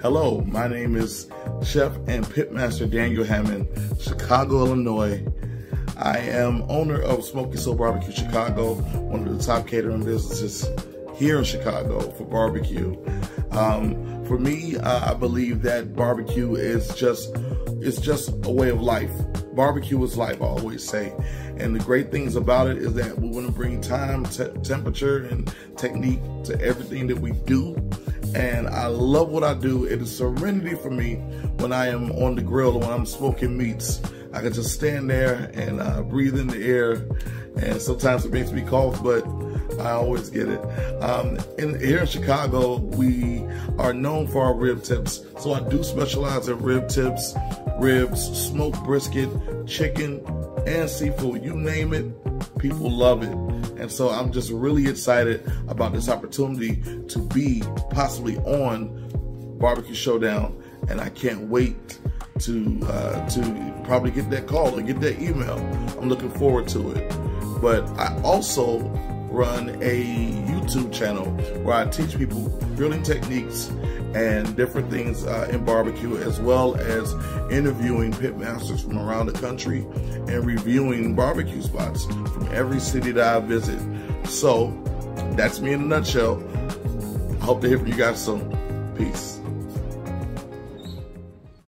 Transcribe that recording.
Hello, my name is Chef and Pitmaster Daniel Hammond, Chicago, Illinois. I am owner of Smoky Soul Barbecue Chicago, one of the top catering businesses here in Chicago for barbecue. Um, for me, uh, I believe that barbecue is just it's just a way of life. Barbecue is life, I always say. And the great things about it is that we want to bring time, temperature, and technique to everything that we do and I love what I do. It is serenity for me when I am on the grill or when I'm smoking meats. I can just stand there and uh, breathe in the air, and sometimes it makes me cough, but I always get it. Um, in, here in Chicago, we are known for our rib tips, so I do specialize in rib tips, ribs, smoked brisket, chicken, and seafood. You name it, people love it. And so I'm just really excited about this opportunity to be possibly on Barbecue Showdown. And I can't wait to uh, to probably get that call or get that email. I'm looking forward to it. But I also run a YouTube channel where I teach people grilling techniques and different things uh, in barbecue, as well as interviewing pit masters from around the country and reviewing barbecue spots from every city that I visit. So that's me in a nutshell. I hope to hear from you guys soon. Peace.